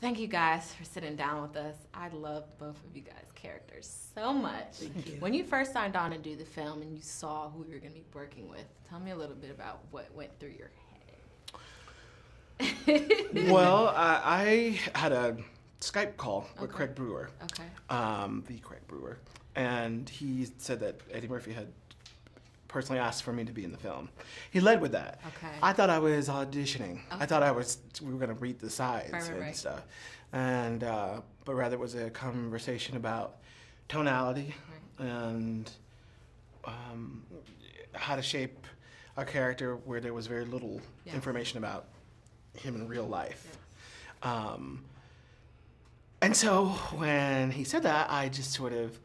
Thank you guys for sitting down with us. I loved both of you guys' characters so much. You. When you first signed on to do the film and you saw who you were going to be working with, tell me a little bit about what went through your head. well, I had a Skype call with. Craig Brewer. Okay. Um, the Craig Brewer. And he said that Eddie Murphy had personally asked for me to be in the film. He led with that. Okay. I thought I was auditioning. Okay. I thought I was we were gonna read the sides right, right, and right. stuff, and uh, but rather it was a conversation about tonality and um, how to shape a character where there was very little information about him in real life. Yes. Um, and so when he said that, I just sort of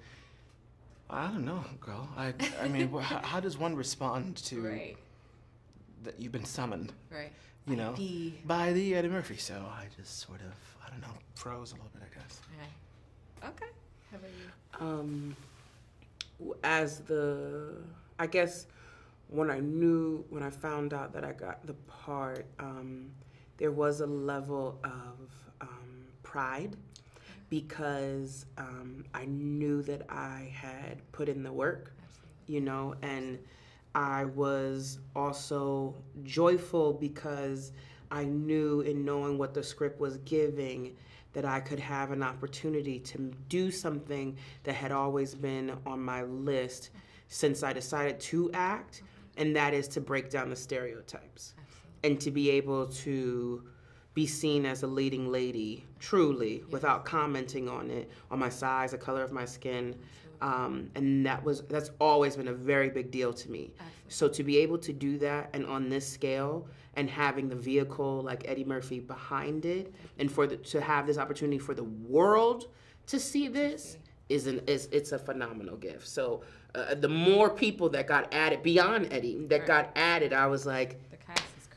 I don't know, girl. I, I mean, how, how, does one respond to right. that you've been summoned? Right. You know, the... by the Eddie Murphy. So I just sort of, I don't know, froze a little bit, I guess. Okay. Okay. How about you? Um, as the, I guess, when I knew, when I found out that I got the part, um, there was a level of um, pride because um, I knew that I had put in the work, you know, and I was also joyful because I knew in knowing what the script was giving that I could have an opportunity to do something that had always been on my list since I decided to act, and that is to break down the stereotypes and to be able to be seen as a leading lady, truly, yes. without commenting on it, on my size, the color of my skin. Um, and that was that's always been a very big deal to me. Absolutely. So to be able to do that and on this scale and having the vehicle like Eddie Murphy behind it, and for the, to have this opportunity for the world to see this is an is it's a phenomenal gift. So uh, the more people that got added beyond Eddie that right. got added, I was like,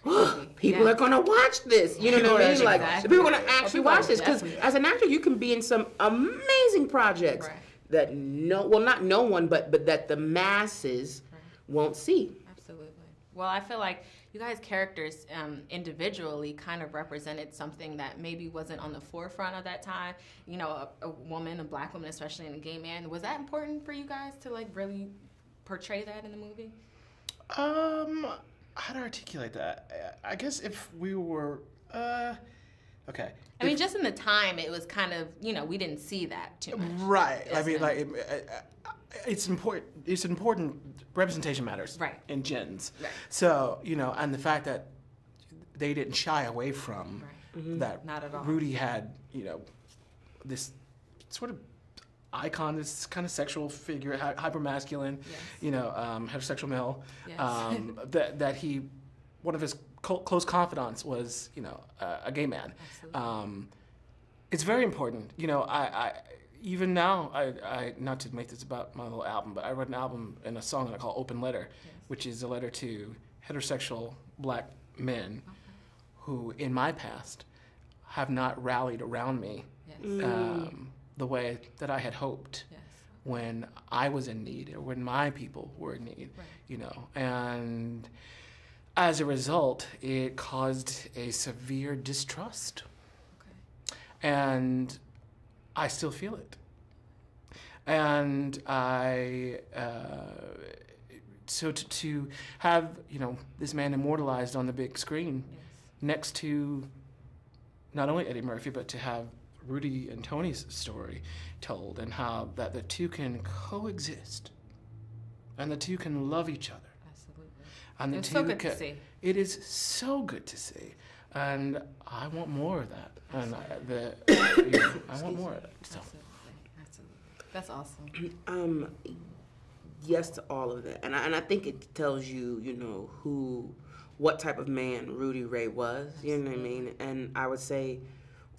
people yeah. are gonna watch this. You know people what I mean? Like exactly. people are gonna actually watch this because as an actor, you can be in some amazing projects right. that no, well, not no one, but but that the masses right. won't see. Absolutely. Well, I feel like you guys' characters um, individually kind of represented something that maybe wasn't on the forefront of that time. You know, a, a woman, a black woman, especially, and a gay man. Was that important for you guys to like really portray that in the movie? Um how to articulate that? I guess if we were, uh, okay. I mean, just in the time, it was kind of you know we didn't see that too much. Right. I mean, like it, it's important. It's important. Representation matters. Right. In gens. Right. So you know, and the fact that they didn't shy away from right. mm-hmm. that. Not at all. Rudy had you know this sort of icon, this kind of sexual figure, hyper masculine, yes. you know, um, heterosexual male. Yes. Um, that that he, one of his co- close confidants was, you know, uh, a gay man. Um, it's very important, you know. I, I even now, I, I not to make this about my little album, but I wrote an album and a song that I call "Open Letter," yes. which is a letter to heterosexual black men okay. who, in my past, have not rallied around me. Yes. The way that I had hoped yes. when I was in need or when my people were in need, right. you know. And as a result, it caused a severe distrust. Okay. And I still feel it. And I, uh, so to, to, have, you know, this man immortalized on the big screen yes. next to not only Eddie Murphy, but to have Rudy and Toney's story told and how that the two can coexist and the two can love each other. Absolutely. And the it's two so good can, to see. It is so good to see. And I want more of that. And I, the, you know, I want more of that. So. Absolutely. Absolutely. That's awesome. Um, yes to all of that. And I, and I think it tells you, you know, who, what type of man Rudy Ray was. You know what I mean? And I would say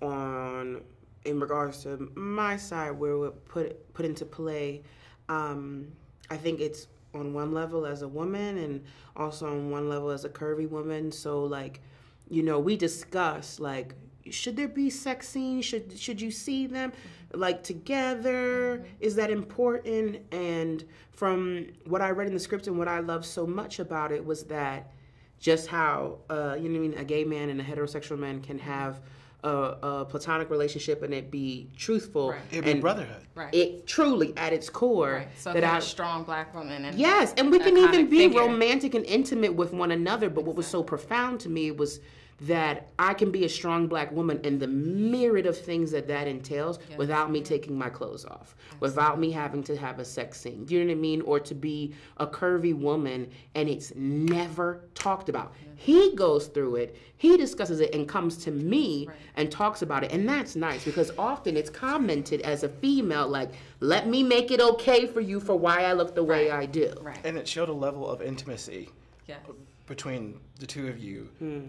on in regards to my side where we put put into play um, i think it's on one level as a woman and also on one level as a curvy woman. So like you know we discuss like should there be sex scenes? Should should you see them like together? Mm-hmm. is that important? And from what i read in the script and what i love so much about it was that just how uh, you know I mean a gay man and a heterosexual man can have a, a platonic relationship and it be truthful Right. It'd be and brotherhood. Right. it truly at its core right. So that that strong black woman and Yes, and we can even be figure. romantic and intimate with one another. But what was so profound to me was that I can be a strong black woman and the myriad of things that that entails without me taking my clothes off, without me having to have a sex scene. Do you know what I mean? Or to be a curvy woman and it's never talked about. He goes through it, he discusses it, and comes to me and talks about it. And that's nice because often it's commented as a female, like, let me make it okay for you for why I look the way I do. right. And it showed a level of intimacy Yes. between the two of you Hmm.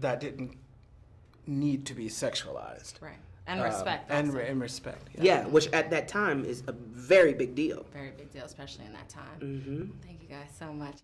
That didn't Need to be sexualized. Right. And Um, respect. and, re- and respect. Yeah, which at that time is a very big deal. very big deal, especially in that time. hmm Thank you guys so much.